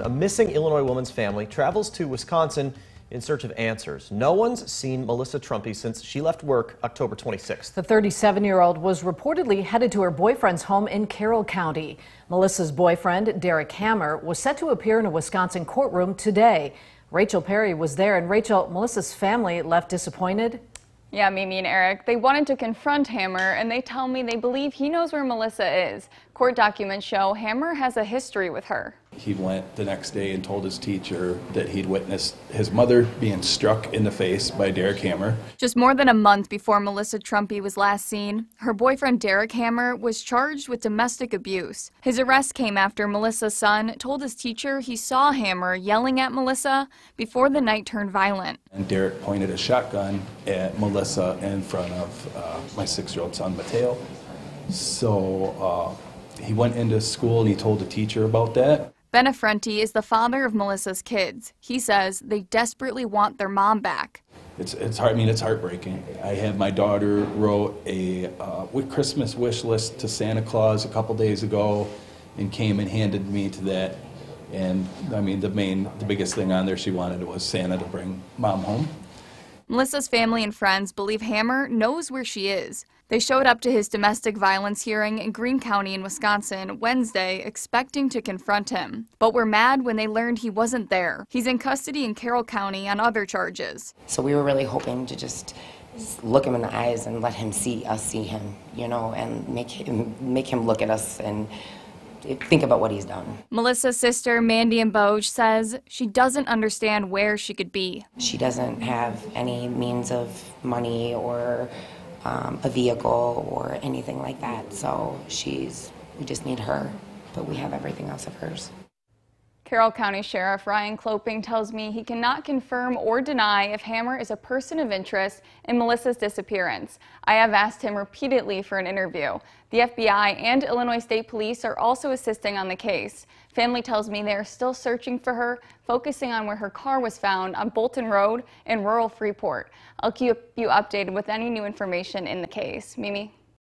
A missing Illinois woman's family travels to Wisconsin in search of answers. No one's seen Melissa Trumpy since she left work October 26th. The 37 year old was reportedly headed to her boyfriend's home in Carroll County. Melissa's boyfriend, Derek Hammer, was set to appear in a Wisconsin courtroom today. Rachel Perry was there, and Rachel, Melissa's family left disappointed yeah, Mimi and Eric, they wanted to confront Hammer, and they tell me they believe he knows where Melissa is. Court documents show Hammer has a history with her. He went the next day and told his teacher that he'd witnessed his mother being struck in the face by Derek Hammer. Just more than a month before Melissa Trumpy was last seen, her boyfriend Derek Hammer was charged with domestic abuse. His arrest came after Melissa's son told his teacher he saw Hammer yelling at Melissa before the night turned violent. And Derek pointed a shotgun at Melissa in front of uh, my six-year-old son Mateo. So uh, he went into school and he told the teacher about that. Ben Affronti is the father of Melissa's kids. He says they desperately want their mom back. It's, it's hard, I mean, it's heartbreaking. I had my daughter wrote a uh, Christmas wish list to Santa Claus a couple days ago and came and handed me to that. And I mean, the main, the biggest thing on there she wanted was Santa to bring mom home. Melissa's family and friends believe Hammer knows where she is. They showed up to his domestic violence hearing in Green County in Wisconsin Wednesday, expecting to confront him, but were mad when they learned he wasn't there. He's in custody in Carroll County on other charges. So we were really hoping to just look him in the eyes and let him see us see him, you know, and make him make him look at us and think about what he's done. Melissa's sister, Mandy and Imboge, says she doesn't understand where she could be. She doesn't have any means of money or um, a vehicle or anything like that. So she's, we just need her, but we have everything else of hers. Carroll County Sheriff Ryan Cloping tells me he cannot confirm or deny if Hammer is a person of interest in Melissa's disappearance. I have asked him repeatedly for an interview. The FBI and Illinois State Police are also assisting on the case. Family tells me they are still searching for her, focusing on where her car was found on Bolton Road in rural Freeport. I'll keep you updated with any new information in the case. Mimi?